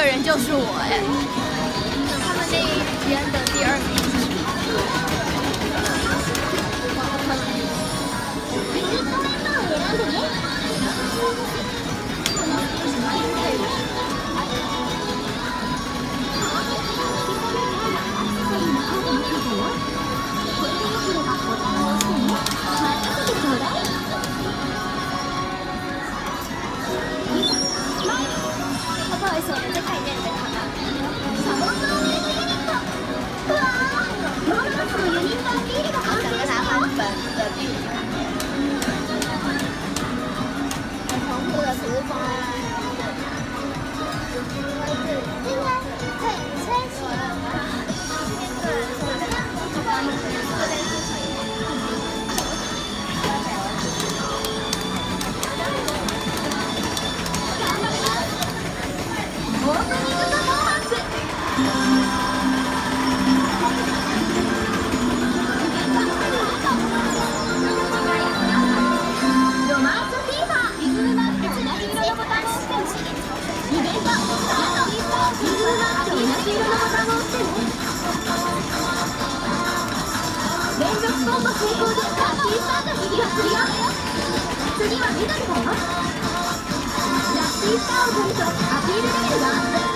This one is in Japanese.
个人就是我哎，他们那一天的第二名。是不好意思，我们再看一遍你的 進行でカッキースタート次は次は次は緑だよラッキースターを取るとアピールレベルがアップ次は長押しだよ